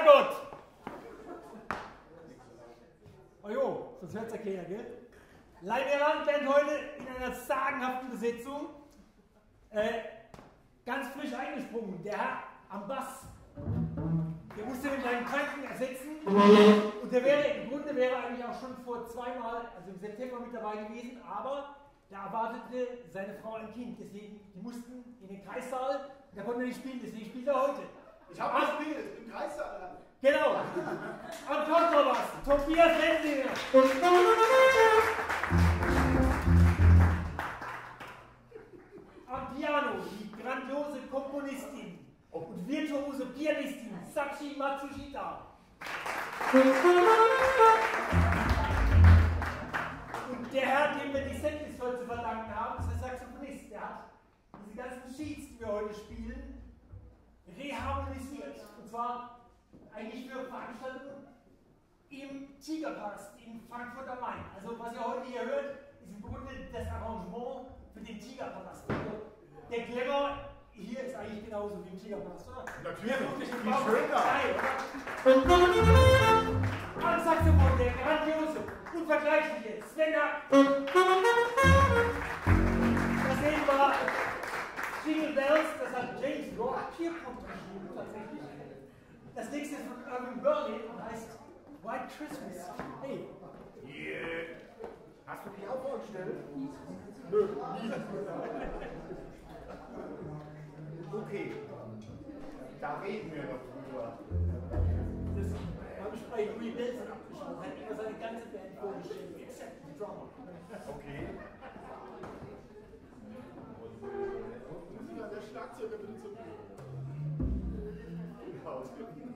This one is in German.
Herrgott! Oh jo, sonst hört's ja keiner, gell? Leiberand lernt heute in einer sagenhaften Besetzung äh, ganz frisch eingesprungen. Der Herr am Bass. Der musste den seinen Kranken ersetzen. Und der wäre, im Grunde wäre eigentlich auch schon vor zweimal, also im September mit dabei gewesen, aber da erwartete seine Frau ein Kind. Deswegen, die mussten in den Kreissaal, da konnte er nicht spielen, deswegen spielt er heute. Ich habe gespielt, im Kreissaal. Genau. Am Kontrabass, Tobias Lendinger. Am Piano, die grandiose Komponistin und virtuose Pianistin Sachi Matsushita. Und der Herr, dem wir die Setlist heute zu verdanken haben, ist der Saxophonist. Der hat diese ganzen Sheets, die wir heute spielen, reharmonisiert. Und zwar eigentlich für Veranstaltungen im Tigerpalast in Frankfurt am Main. Also was ihr heute hier hört, ist im Grunde das Arrangement für den Tigerpalast. Also der Clever hier ist eigentlich genauso wie im Tigerpalast, oder? Natürlich, viel schöner. Geil, oder? Am Saxophon, der grandiose, unvergleichliche Sven Jingle Bells, das hat James Rock hier geschrieben, tatsächlich. Das nächste ist von Irving Berlin und heißt White Christmas. Hey, Yeah. Hast du die auch vorgestellt? Nö, nie. Okay. Da reden wir noch drüber. das habe ich bei Louis Belson abgeschaut. Er hat immer seine ganze Band vorgestellt, except the drummer. Okay. Schlagzeuger bitte Bühne. Genau.